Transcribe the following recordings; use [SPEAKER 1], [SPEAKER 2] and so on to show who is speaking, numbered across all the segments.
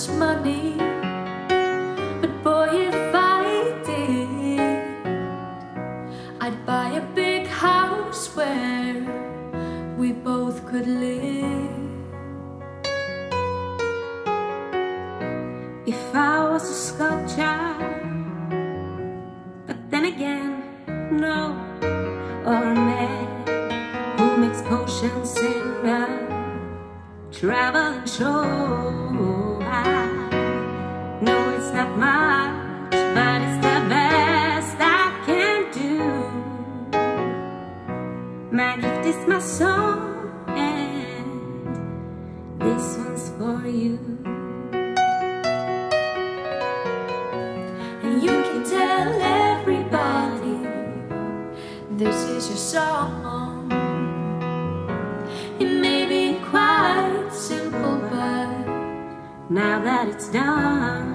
[SPEAKER 1] much money, but boy, if I did, I'd buy a big house where we both could live.
[SPEAKER 2] If I was a sculpture, but then again, no, or a man who makes potions in a traveling show. Not much, but it's the best I can do. My gift is my song, and this one's for you.
[SPEAKER 1] And you can tell everybody this is your song. It may be quite simple, but
[SPEAKER 2] Now that it's done.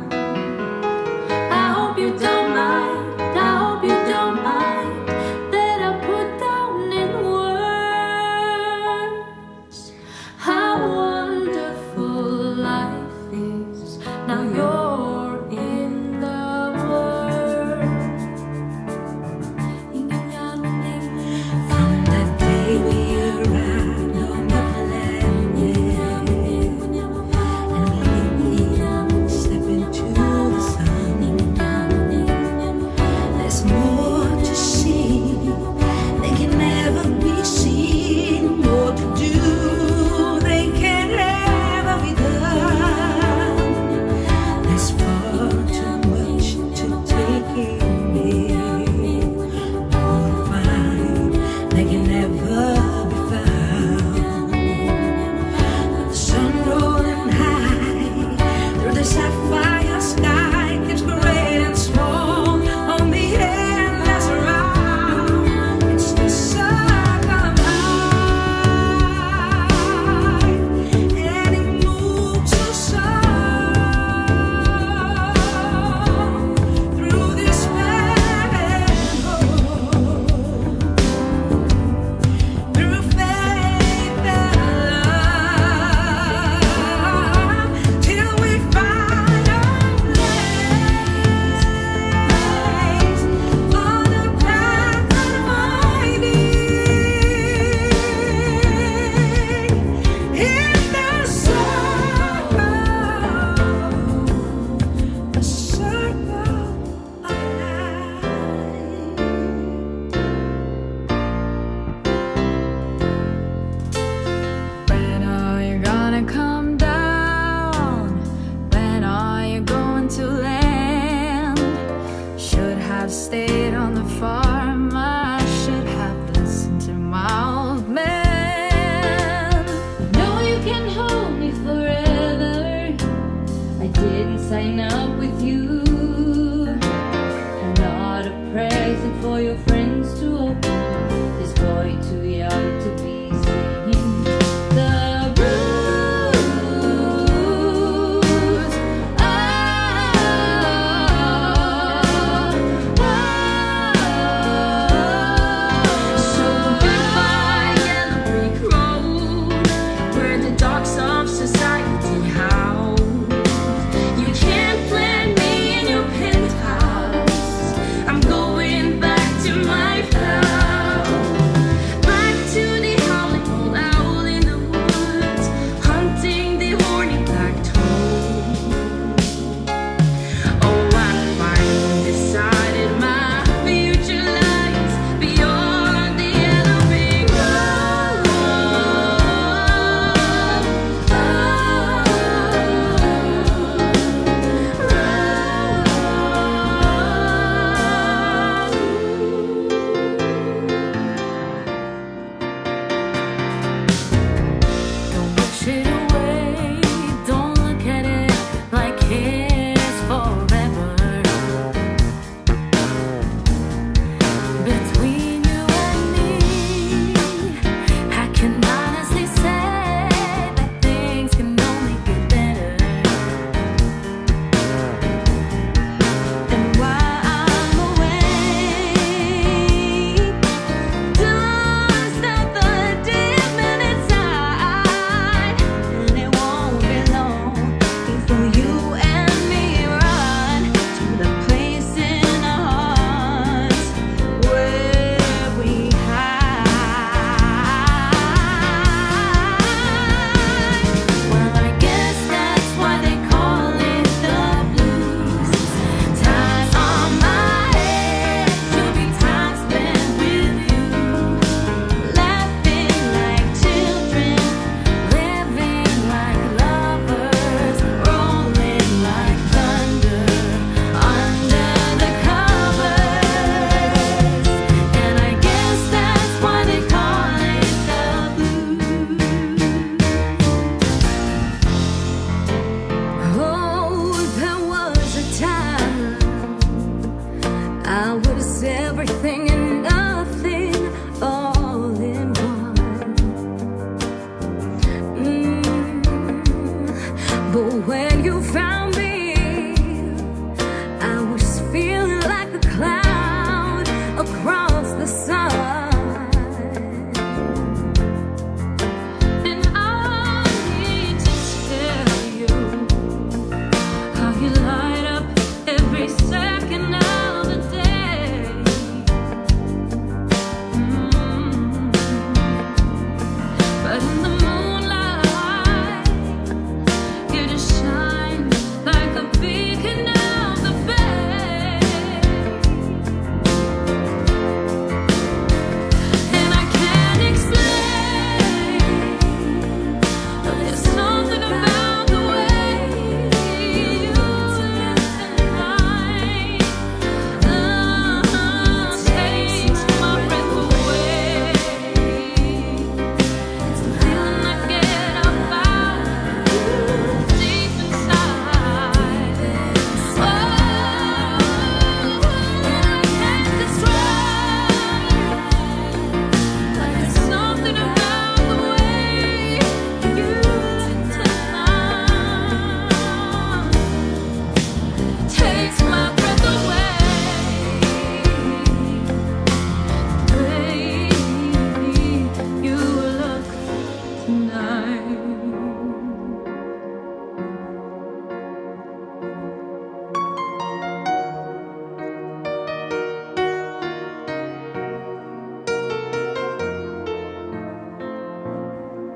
[SPEAKER 1] didn't sign up with you. Not a present for your friend.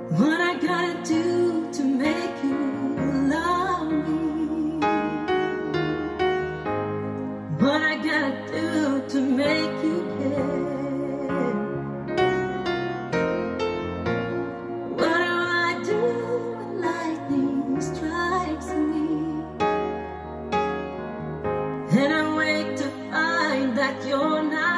[SPEAKER 1] What I gotta do to make you love me? What I gotta do to make
[SPEAKER 2] you care? What do I do when lightning strikes me? And I wake to find that you're not.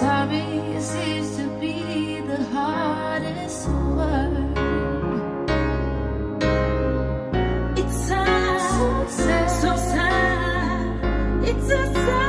[SPEAKER 1] Sorry seems to be the hardest word. It's a, so sad. It's sad.